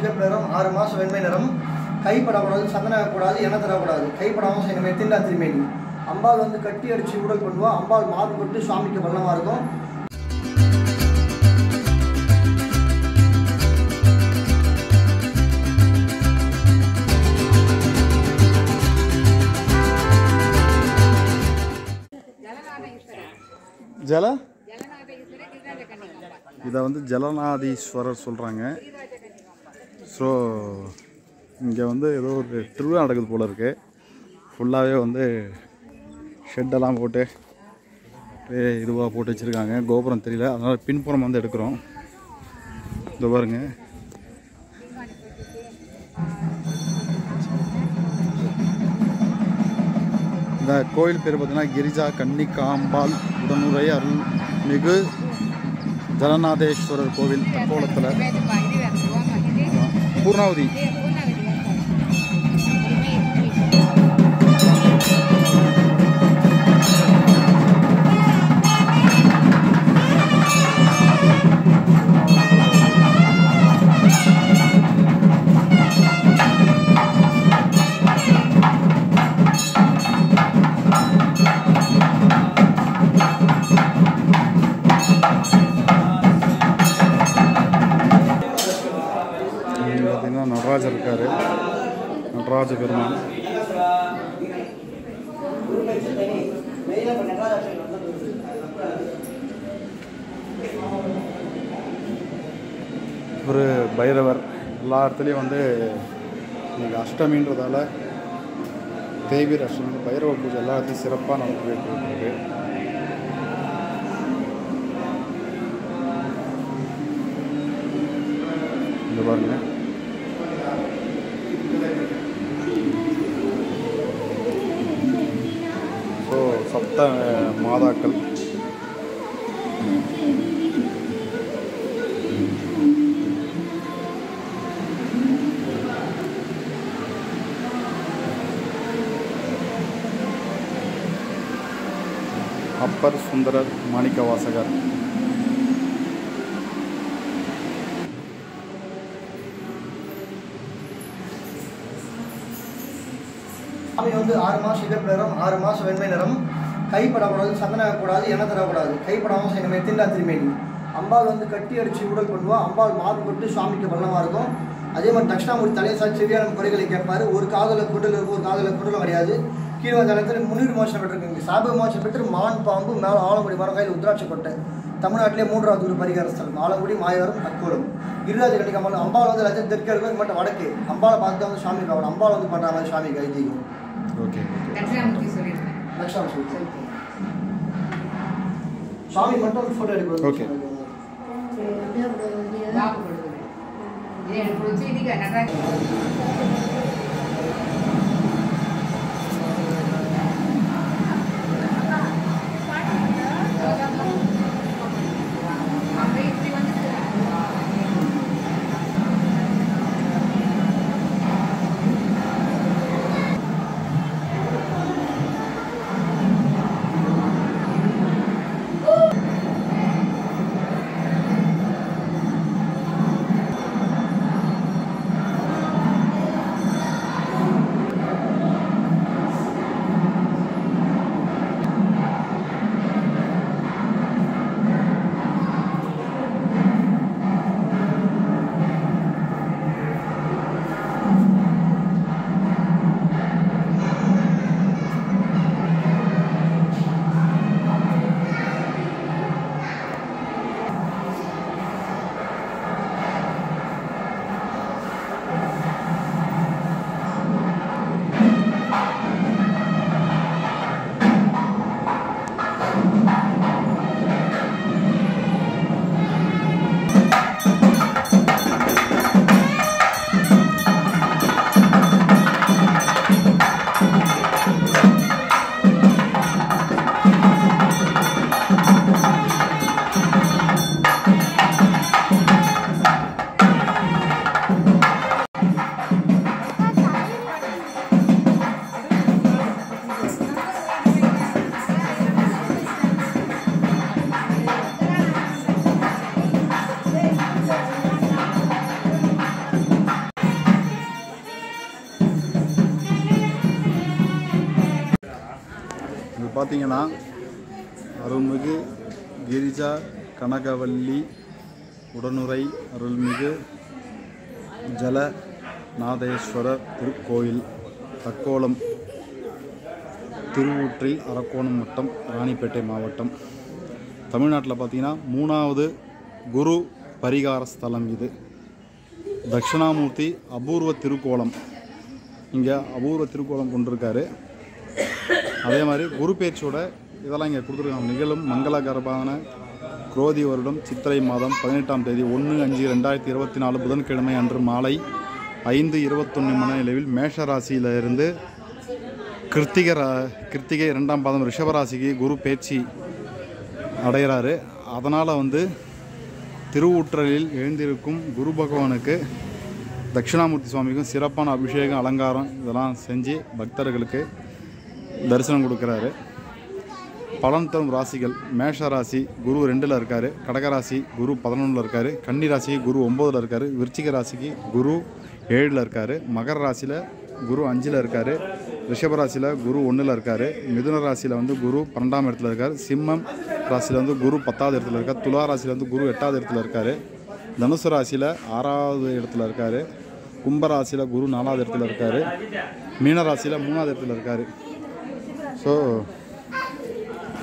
சிகப்பு நிறம் ஆறு மாதம் வெண்மை நிறம் கைப்படக்கூடாது சந்தனக்கூடாது எண்ணெய் தரக்கூடாது கைப்படாமல் செய்யணும் எத்திண்டா திருமேனி. அம்பாள் வந்து கட்டி அடிச்சு ஊடல் பண்ணுவோம் அம்பாள் மார்பு கொட்டு சுவாமிக்கு பள்ளமாக இருக்கும். ஜல? இதை வந்து ஜலநாதீஸ்வரர் சொல்கிறாங்க ஸோ இங்கே வந்து ஏதோ ஒரு திருவிழா நடக்குது போல் இருக்கு. ஃபுல்லாகவே வந்து ஷெட்டெல்லாம் போட்டு இதுவாக போட்டு வச்சுருக்காங்க. கோபுரம் தெரியல. அதனால் பின்புறம் வந்து எடுக்கிறோம். இந்த பாருங்க. இந்த கோயில் பேர் பார்த்தீங்கன்னா கிரிஜா கன்னிகாம்பாள் உடனுரை அருள் மிகு ஜலநாதேஸ்வரர் கோவில் தக்கோலத்தில். पूर्णावधी நடராஜர் இருக்காரு. நடராஜ பெருமான் ஒரு பைரவர் எல்லா இடத்துலையும் வந்து இன்னைக்கு அஷ்டமின்றதால தேவி அஷ்டமி பைரவ பூஜை எல்லா இடத்துலையும் சிறப்பாக நடந்துகிட்டு இருக்கு இந்த பாருங்க. மாதாக்கள். அப்பர் சுந்தரர் மாணிக்க வாசகர் சாமி வந்து ஆறு மாதம் சிகப்பு நிறம் ஆறு மாதம் வெண்மை நிறம் கைப்படக்கூடாது சந்தனக்கூடாது எண்ணெய் தரக்கூடாது. கைப்படாமல் செய்யணும் எத்திண்டா திருமேனி. அம்பாள் வந்து கட்டி அடிச்சு ஊடல் பண்ணுவோம் அம்பாள் மார்பு கொட்டு சுவாமிக்கு பள்ளமாக இருக்கும். அதே மாதிரி தட்சிணாமூர்த்தி தலையை சாட்சி செவியான குறைகளை கேட்பாரு. ஒரு காதல குண்டல் இருக்கும் ஒரு காதல குண்டலும் கிடையாது. கீழே வந்த இடத்துல முன்னீர் மோசனம் பெற்றிருக்குங்க. சாப மோசனம் பெற்று மான் பாம்பு மேலே ஆலங்குடி மரம் கையில் உத்ராட்சி கொட்டை. தமிழ்நாட்டிலே மூன்றாவது ஒரு பரிகார ஸ்தலம். ஆலங்குடி மாயவரம் தக்கோலம் கிரிராஜ கணிக்காமல் அம்பாள் வந்து லட்சம் தெற்கு இருக்கும் இது மட்டும் வடக்கு. அம்பாளை பார்த்து வந்து சுவாமி பார்க்கணும் அம்பாள் வந்து பண்ணுற மாதிரி சுவாமி கைதிக்கும் ஓகே. தட்சிணாமூர்த்தி சொல்லியிருக்கேன் லட்சம் சுவாமி மட்டும் ஃபோட்டோ. பாபு கொடுக்குது இது. எனக்கு பிடிச்சி இதுக்கு பார்த்தீங்கன்னா அருள்மிகு கிரிஜா கனகவல்லி உடனுரை அருள்மிகு ஜலநாதேஸ்வரர் திருக்கோயில் தக்கோலம் திருவூற்றில் அரக்கோணம் வட்டம் ராணிப்பேட்டை மாவட்டம். தமிழ்நாட்டில் பார்த்தீங்கன்னா மூணாவது குரு பரிகார ஸ்தலம் இது. தட்சிணாமூர்த்தி அபூர்வ திருக்கோலம். இங்கே அபூர்வ திருக்கோலம் கொண்டிருக்காரு. அதே மாதிரி குரு பேச்சோட இதெல்லாம் இங்கே கொடுத்துருக்காங்க. நிகழும் மங்களகரமான குரோதி வருடம் சித்திரை மாதம் பதினெட்டாம் தேதி ஒன்று அஞ்சு ரெண்டாயிரத்தி இருபத்தி நாலு புதன்கிழமை அன்று மாலை ஐந்து இருபத்தொன்று மணி நிலவில் மேஷ ராசியில கிருத்திகை ரா கிருத்திகை இரண்டாம் பாதம் ரிஷபராசிக்கு குரு பேச்சு அடைகிறாரு. அதனால் வந்து திருவூற்றலில் எழுந்திருக்கும் குரு பகவானுக்கு தட்சிணாமூர்த்தி சுவாமிக்கும் சிறப்பான அபிஷேகம் அலங்காரம் இதெல்லாம் செஞ்சு பக்தர்களுக்கு தரிசனம் கொடுக்குறாரு. பலன் தரும் ராசிகள் மேஷ ராசி குரு ரெண்டில் இருக்கார் கடகராசி குரு பதினொன்றில் இருக்கார் கன்னி ராசிக்கு குரு ஒம்போதில் இருக்கார் விருச்சிக ராசிக்கு குரு ஏழில் இருக்கார் மகர ராசியில் குரு அஞ்சில் இருக்கார் ரிஷபராசியில் குரு ஒன்றில் இருக்கார் மிதுன ராசியில் வந்து குரு பன்னெண்டாம் இடத்துல இருக்கார் சிம்மம் ராசியில் வந்து குரு பத்தாவது இடத்துல இருக்கார் துலா ராசியில் வந்து குரு எட்டாவது இடத்துல இருக்கார் தனுசு ராசியில் ஆறாவது இடத்துல இருக்கார் கும்ப ராசியில் குரு நாலாவது இடத்துல இருக்கார் மீனராசியில் மூணாவது இடத்துல இருக்கார். ஸோ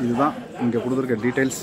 இதுதான் இங்கே கொடுத்துருக்க டீட்டெயில்ஸ்